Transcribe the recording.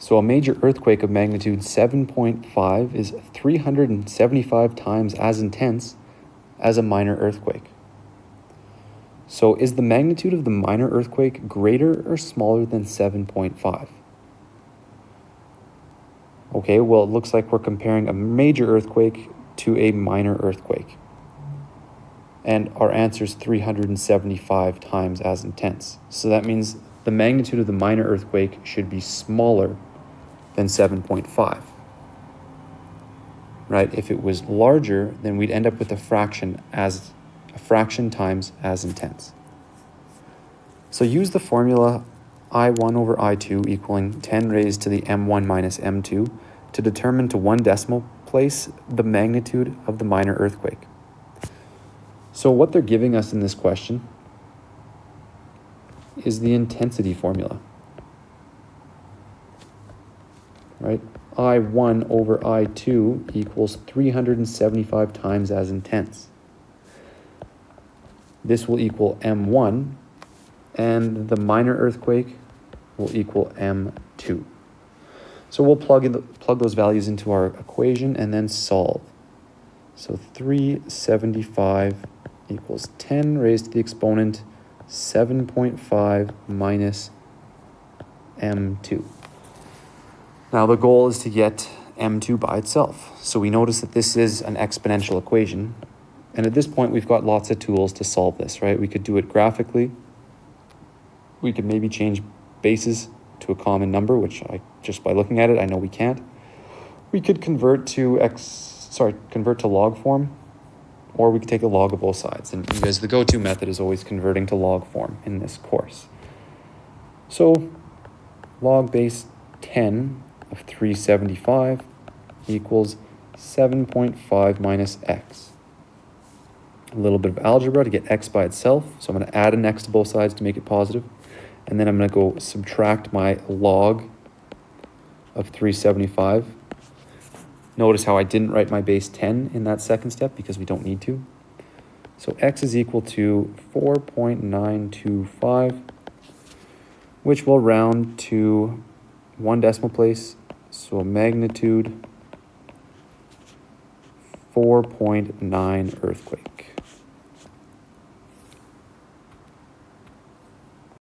So a major earthquake of magnitude 7.5 is 375 times as intense as a minor earthquake. So is the magnitude of the minor earthquake greater or smaller than 7.5? Okay, well, it looks like we're comparing a major earthquake to a minor earthquake. And our answer is 375 times as intense. So that means the magnitude of the minor earthquake should be smaller than 7.5. Right? If it was larger, then we'd end up with a fraction as a fraction times as intense. So use the formula I1 over I2 equaling 10 raised to the M1 minus M2 to determine to one decimal place the magnitude of the minor earthquake. So what they're giving us in this question is the intensity formula. Right? I1 over I2 equals 375 times as intense. This will equal M1, and the minor earthquake will equal M2. So we'll plug, in the, plug those values into our equation and then solve. So 375 equals 10 raised to the exponent 7.5 minus m2. Now the goal is to get m2 by itself. So we notice that this is an exponential equation. And at this point, we've got lots of tools to solve this, right? We could do it graphically. We could maybe change bases to a common number, which I just by looking at it, I know we can't. We could convert to x, sorry, convert to log form, or we could take a log of both sides. And because the go-to method is always converting to log form in this course. So log base 10 of 375 equals 7.5 minus x. A little bit of algebra to get x by itself. So I'm going to add an x to both sides to make it positive. And then I'm going to go subtract my log of 375. Notice how I didn't write my base 10 in that second step because we don't need to. So x is equal to 4.925, which will round to one decimal place. So a magnitude 4.9 earthquake.